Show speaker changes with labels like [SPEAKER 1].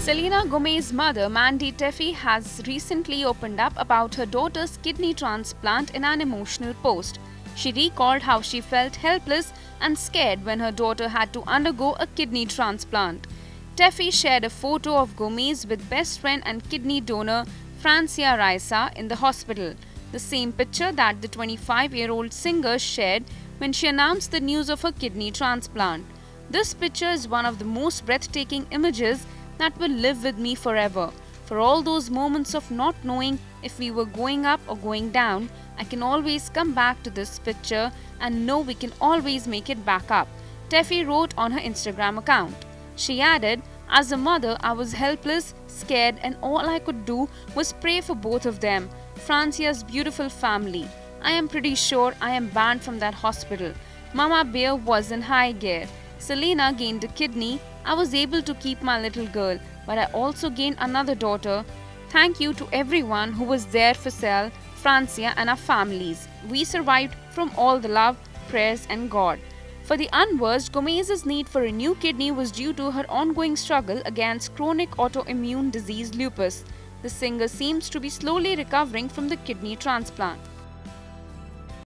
[SPEAKER 1] Selena Gomez's mother, Mandy Teefey, has recently opened up about her daughter's kidney transplant in an emotional post. She recalled how she felt helpless and scared when her daughter had to undergo a kidney transplant. Teefey shared a photo of Gomez with best friend and kidney donor Francia Raisa in the hospital, the same picture that the 25 year old singer shared when she announced the news of her kidney transplant. This picture is one of the most breathtaking images that will live with me forever. For all those moments of not knowing if we were going up or going down, I can always come back to this picture and know we can always make it back up. Teefey wrote on her Instagram account. She added, As a mother, I was helpless, scared, and all I could do was pray for both of them, Francia's beautiful family. I am pretty sure I am banned from that hospital. Mama Bear was in high gear. Selena gained a kidney. I was able to keep my little girl, but I also gained another daughter. Thank you to everyone who was there for Sel, Francia, and our families. We survived from all the love, prayers, and God. For the unversed, Gomez's need for a new kidney was due to her ongoing struggle against chronic autoimmune disease lupus. The singer seems to be slowly recovering from the kidney transplant.